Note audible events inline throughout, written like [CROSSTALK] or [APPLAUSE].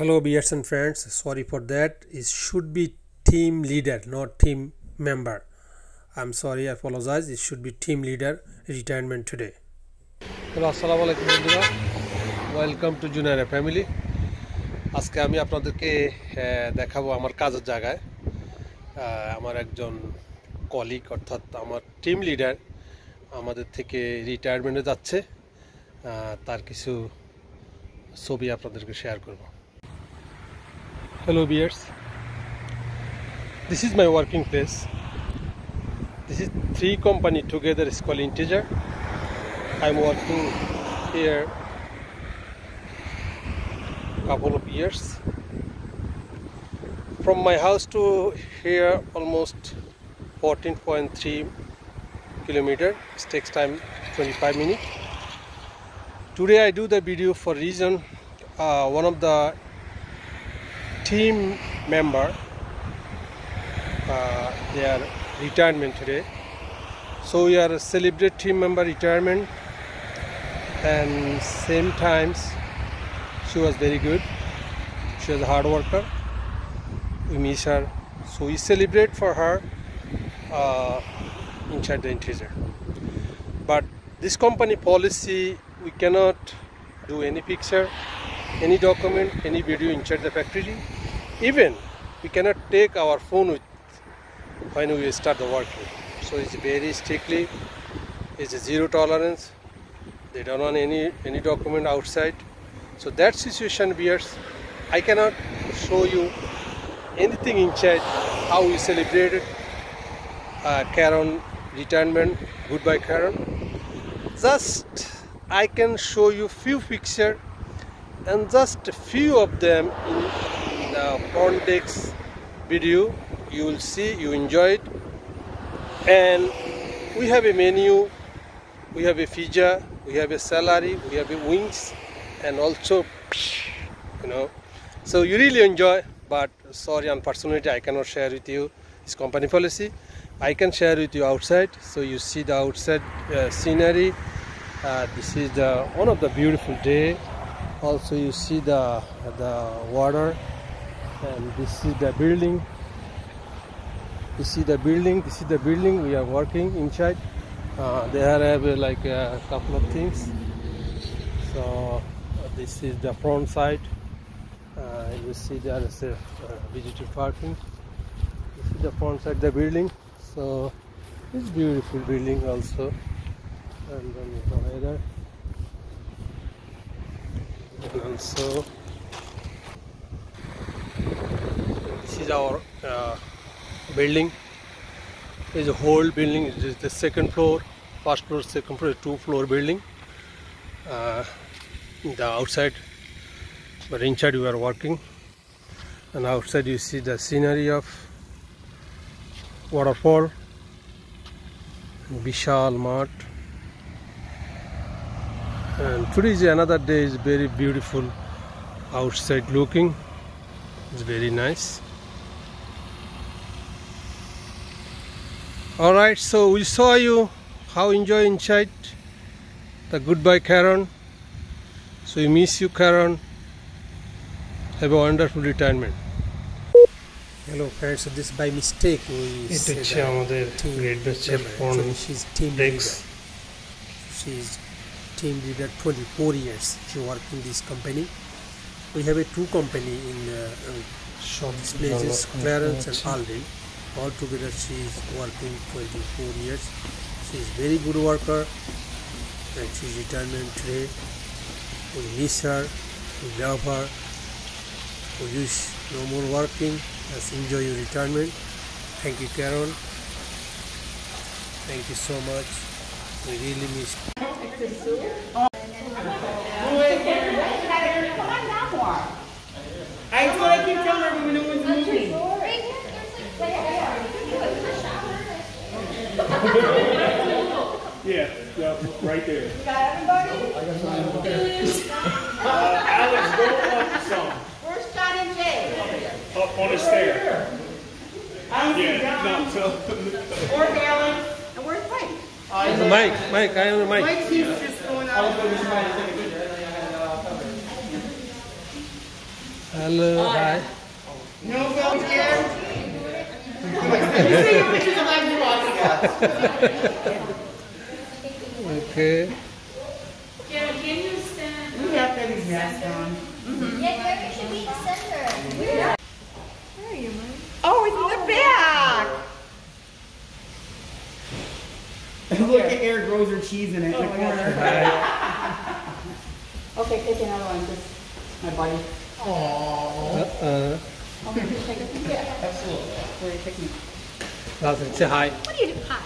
hello beers and friends sorry for that it should be team leader not team member i'm sorry i apologize it should be team leader retirement today hello আসসালামু আলাইকুম বন্ধুরা welcome two junior family আজকে আমি আপনাদেরকে দেখাবো আমার কাজের জায়গায় আমার একজন কলিগ অর্থাৎ আমার টিম লিডার আমাদের থেকে রিটায়ারমেন্টে যাচ্ছে তার কিছু ছবি আপনাদেরকে শেয়ার করব hello beers this is my working place. This is three company together is called integer. I'm working here a couple of years. From my house to here almost 14.3 kilometer. It takes time 25 minutes. Today i do the video for reason uh, one of the team member uh, their retirement today. So we are celebrate team member retirement and same times she was very good. She was a hard worker. We miss her so we celebrate for her uh, inside the integer. But this company policy we cannot do any picture any document any video inside the factory even we cannot take our phone with when we start the working so it's very strictly it's zero tolerance. They don't want any any document outside. So that situation bears i cannot show you anything inside how we celebrated uh, Karen retirement. Goodbye Karen just I can show you few picture and just a few of them in Pondex video. You will see you enjoy it. And we have a menu we have a pizza we have a salary we have a wings and also you know. So you really enjoy but sorry unfortunately I cannot share with you this company policy. I can share with you outside. So you see the outside uh, scenery. Uh, this is the one of the beautiful day. Also you see the the water and this is the building. You see the building. This is the building we are working inside. Uh, they have uh, like a couple of things. So uh, this is the front side. Uh, you see there is a visitor parking. This is the front side the building. So it's beautiful building also. And then you go either and also our uh, building. Is a whole building. It is the second floor first floor second floor two floor building. Uh, the outside but inside we are working. And outside you see the scenery of waterfall Vishal Mart. And today is another day. Is very beautiful outside looking. It's very nice all right so we saw you how enjoy inside the goodbye Karen so we miss you Karen have a wonderful retirement hello friends so this by mistake we এটা হচ্ছে আমাদের great ব্যাচের phone she's team desks leader she's team leader 24 years she work in this company we have a two company in uh, uh, সব This place is Clarence and আচ্ছা। Aldi. All together she is working 24 years. She is very good worker and she is retirement today. We miss her, we love her. We wish no more working. Let's enjoy your retirement. Thank you Karen. Thank you so much. We really miss I told we know when's moving. Yeah, yeah, right there. Got everybody? Uh, Alex, go up some, Where's Scott and Jay? up on the stair. I don't Yeah, John. no, so, Or Alan. And where's Mike? Mike, Mike, I am Mike. Mike keeps just going out. Hello, hi. No film here. [LAUGHS] You see your pictures of my Okay. Can, can you stand? We have Betty's mask on. Yeah, should be the center. Oh, it's in the back. Look at Eric Roser cheese in it corner. Okay, take another one, just my buddy. Uh, Okay, take. Yeah, absolutely. Where are you taking it? Rosalind, say hi. What do you do? Hi.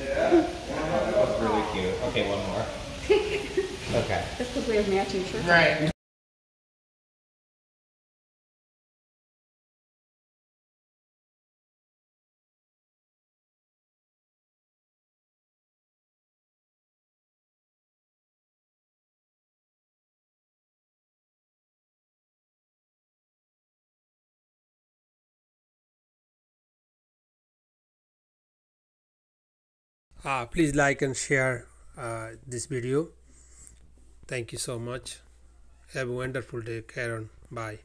Yeah. That's really cute. Okay, one more. [LAUGHS] Okay. That's because we have matching shirts. Right. Uh, please like and share uh, this video. Thank you so much. Have a wonderful day, Karen. Bye.